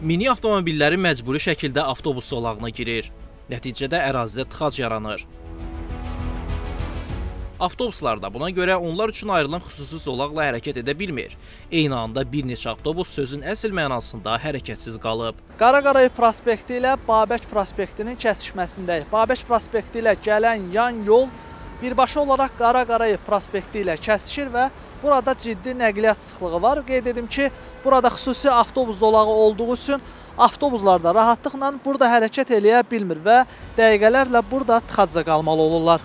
Mini avtomobilləri məcburi şəkildə avtobus zolağına girir. Nəticədə ərazidə tıxac yaranır. Avtobuslar da buna görə onlar üçün ayrılan xüsusi zolaqla hərəkət edə bilmir. Eyni anda bir neçə avtobus sözün əsl mənasında hərəkətsiz qalıb. Qaraqarayev prospekti ilə Babək prospektinin kəsişməsindəyik. Babək prospekti ilə gələn yan yol birbaşa olaraq Qaraqarayev prospekti ilə kəsişir və burada ciddi nəqliyyat sıxlığı var. Qeyd edim ki, burada xüsusi avtobus zolağı olduğu üçün avtobuslar da rahatlıqla burada hərəkət eləyə bilmir və dəqiqələrlə burada tıxacda qalmalı olurlar.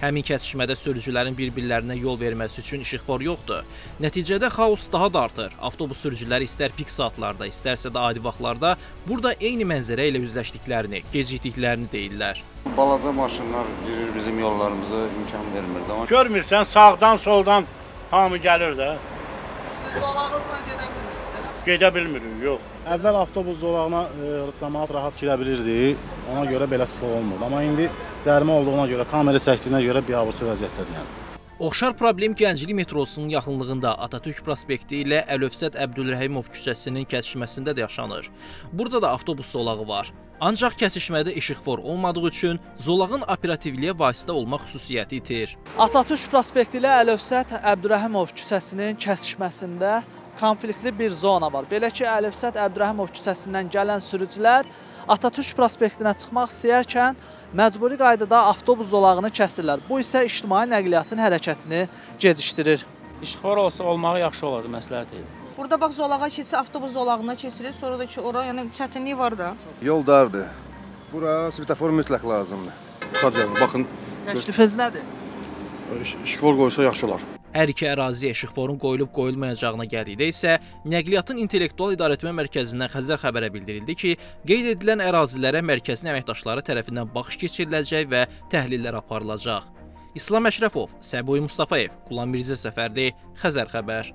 Həmin kəsişmədə sürücülərin bir-birlərinə yol verməsi üçün işıqfor yoxdur. Nəticədə xaos daha da artır. Avtobus sürücüləri istər pik saatlarda, istərsə də adi vaxtlarda burada eyni mənzərə ilə üzləşdiklərini, gecikdiklərini deyirlər. Balaca maşınlar girir bizim yollarımıza imkan vermir də. Görmürsən sağdan soldan hamı gəlir də. Gedə bilmirik, yox. Əvvəl avtobus zolağına e, cəmaət rahat girə bilirdi. Ona görə belə sıxlıq olmurdu. Amma indi cərimə olduğuna görə, kamera çəkdiyinə görə biabırçı vəziyyətdədir yəni. Oxşar problem Gənclik metrosunun yaxınlığında Atatürk prospekti ilə Əlövsət Əbdülrəhimov küçəsinin kəsişməsində də yaşanır. Burada da avtobus zolağı var. Ancaq kəsişmədə işıqfor olmadığı üçün zolağın operativliyə vasitə olmaq xüsusiyyəti itir. Atatürk prospekti ilə Əlövsət Əbdürrəhimov küçəsinin kəsişməsində konfliktli bir zona var. Belə ki, Əlövsət Əbdürrəhimov küçəsindən gələn sürücülər Atatürk prospektinə çıxmaq istəyərkən məcburi qaydada avtobus zolağını kəsirlər. Bu isə ictimai nəqliyyatın hərəkətini gecikdirir. İşıqfor olsa olmağı yaxşı olardı, məsləhət idi. Burada bax zolağa keçir, avtobus zolağına keçirir, sonra da ki ora yəni çətinlik var da. Yol dardır. Bura svetofor mütləq lazımdır. Xacə, baxın, Təklifiniz nədir? işıqfor qoysa yaxşı olar. Hər iki əraziyə işıqforun qoyulub qoyulmayacağına gəldikdə isə Nəqliyyatın İntellektual İdarəetmə Mərkəzindən Xəzər xəbərə bildirildi ki, qeyd edilən ərazilərə mərkəzin əməkdaşları tərəfindən baxış keçiriləcək və təhlillər aparılacaq. İslam Əşrəfov, Səbuhi Mustafayev, Qulam Mirzə Səfərli, Xəzər xəbər.